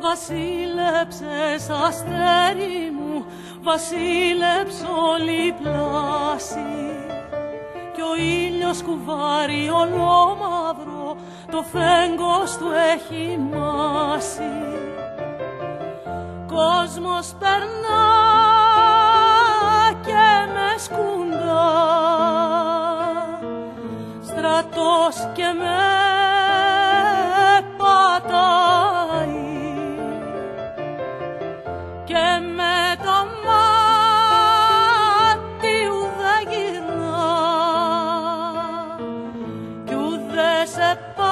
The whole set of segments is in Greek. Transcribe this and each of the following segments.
βασίλεψες αστέρι μου, βασίλεψ όλη πλάση. Κι ο ήλιος κουβάρει ολόμαυρο, το φέγγος του έχει μάσει. Κόσμος περνά και με σκούντα, στρατός και με και με το μάτι ουδέ γυρνά. Κι ουδέ σε πα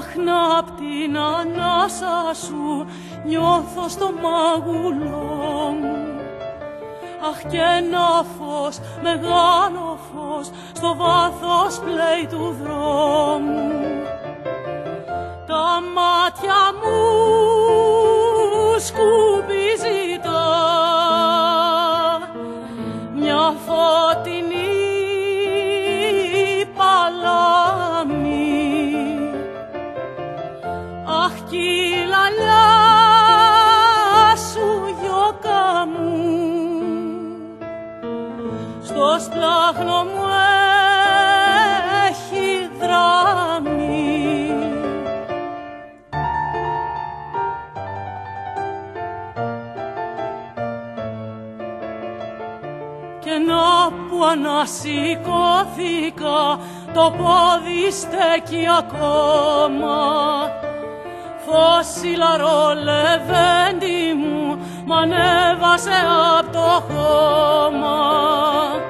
Άχνα απ' την ανάσα σου νιώθω στο μάγουλό μου. Αχ και ένα φως, μεγάλο φως στο βάθος πλέει του δρόμου. Τα μάτια μου σπλάχνο μου έχει δράμει. Και να που ανασηκώθηκα το πόδι στέκει ακόμα φως λαρό λεβέντη μου μ' ανέβασε απ' το χώμα. τώρα η σημαία